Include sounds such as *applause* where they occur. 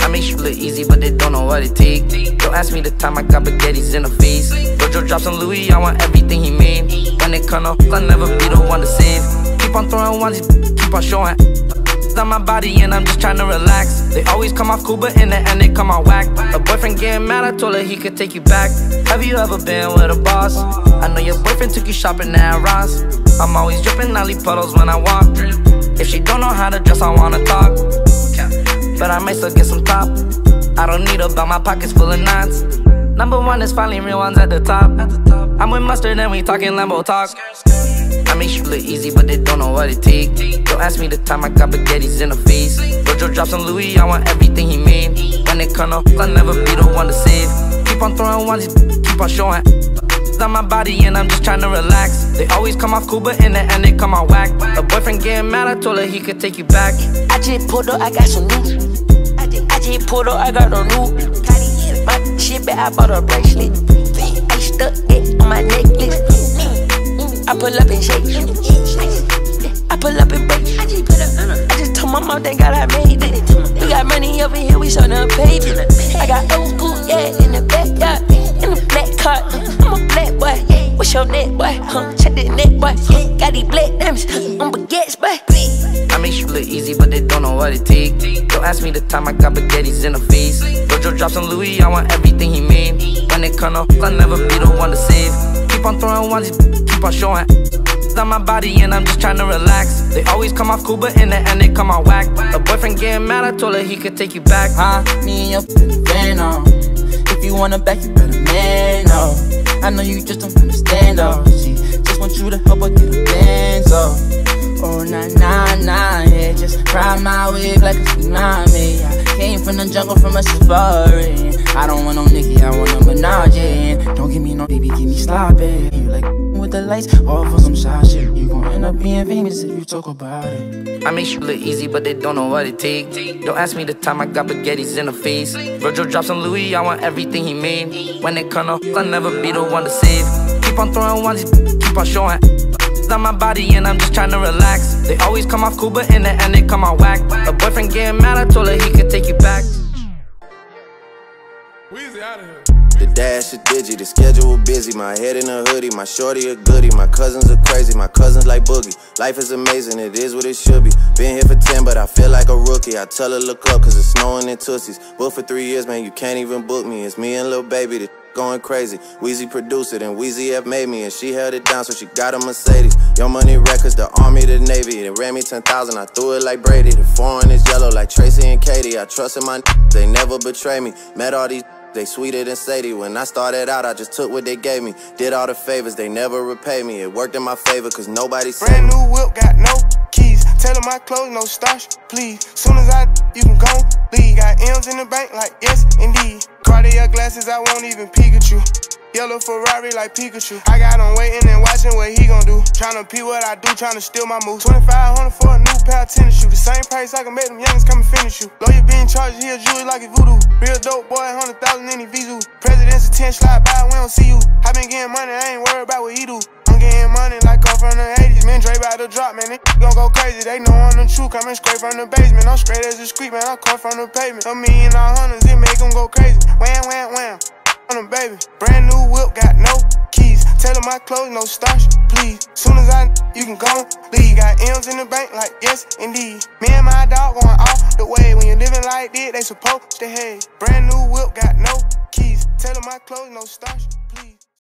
I make shit look easy, but they don't know what it take. Don't ask me the time I got baguettes in the face. Jojo drops on Louis, I want everything he made. When it come up, I'll never be the one to save. Keep on throwing ones, keep on showing on my body and I'm just trying to relax. They always come off cool, but in the end they come out whack. A boyfriend getting mad, I told her he could take you back. Have you ever been with a boss? I know your boyfriend took you shopping at Ross. I'm always dripping Ollie puddles when I walk. If she don't know how to dress, I wanna talk. But I might still get some top. I don't need a belt, my pockets full of knots. Number one is finally real ones at the top. I'm with mustard and we talking Lambo talk. I make shit look easy, but they don't know what it take. Don't ask me the time I got baguettes in the face. Jojo drops on Louis, I want everything he made. When it come up, I'll never be the one to save. Keep on throwing ones, keep on showing on my body and I'm just trying to relax. They always come off cool, but in the end they come out whack. A boyfriend getting mad, I told her he could take you back. I just pulled up, I got some new. I just, pulled up, I got no new. My shit back, I bought a bracelet. I stuck it on my necklace. I pull up and shake. I pull up and break. I just, up, I just told my mom, thank God I made it. We got money over here, we on the pavement. I got old school, yeah, in the backyard. In the black car, I'm a. What's your net, boy? Huh? Check the net, boy. Got these black diamonds on baguettes, boy. I make you look easy, but they don't know what it take. Don't ask me the time I got baguettes in the face. Jojo drops on Louis, I want everything he made. When it come up, I'll never be the one to save. Keep on throwing ones keep on showing on my body and I'm just trying to relax. They always come off cool, but in the end they come out whack. A boyfriend getting mad, I told her he could take you back. Huh? Me and your fan on. If you wanna back, you better man up. I know you just don't understand, though. She just want you to help her get a dance up. Oh, nah, nah, nah, yeah. Just ride my wave like a tsunami. I came from the jungle from a safari. I don't want no Nicki, I want a Minaj, yeah. Don't give me no baby, give me sloppy. You like with the lights off for some side shit. You gon' end being famous if you talk about it. I make shit look easy, but they don't know what it takes. Don't ask me the time I got baguettes in the face. Virgil drops on Louis, I want everything he made. When they come up, I'll never be the one to save. Keep on throwing ones, keep on showing on my body and I'm just trying to relax. They always come off cool, but in the end they come out whack. A boyfriend getting mad, I told her he could take you back. The dash is digi, the schedule busy. My head in a hoodie, my shorty a goodie. My cousins are crazy, my cousins like boogie. Life is amazing, it is what it should be. Been here for 10, but I feel like a rookie. I tell her look up, cause it's snowing in Tootsies. Booked for three years, man, you can't even book me. It's me and Lil Baby, going crazy. Wheezy produced it, and Weezy F made me, and she held it down, so she got a Mercedes. Your money records, the army, the navy. They ran me 10,000, I threw it like Brady. The foreign is yellow like Tracy McGrady. I trusted my they never betray me. Met all these they sweeter than Sadie. When I started out, I just took what they gave me. Did all the favors, they never repay me. It worked in my favor, cause nobody Brand new whip, got no keys. Tell my clothes, no starch, please. Soon as I, you can go leave. Got M's in the bank, like yes, indeed. Cartier glasses, I won't even peek at you. Yellow Ferrari like Pikachu. I got him waiting and watching what he gon' do. Tryna pee what I do, tryna steal my moves. 2500 for a new pair of tennis shoes. The same price I can make them youngins come and finish you. Lawyer being charged, he a jewelry like a voodoo. Real dope boy, 100,000 in his visu. President's a 10 slide by, we don't see you. I been getting money, I ain't worried about what he do. Money like I'm from the 80s. Man, Dre about to drop, man. They *laughs* gon' go crazy. They know I'm the truth. Coming straight from the basement. I'm straight as a street, man. I come from the pavement. A million all hundreds, it make them go crazy. Wham, wham, wham on them, baby. Brand new whip, got no keys. Tell my clothes, no starch, please. Soon as I, you can go leave. Got M's in the bank, like yes, indeed. Me and my dog going off the way. When you're living like this, they supposed to hate. Brand new whip, got no keys. Tell my clothes, no starch.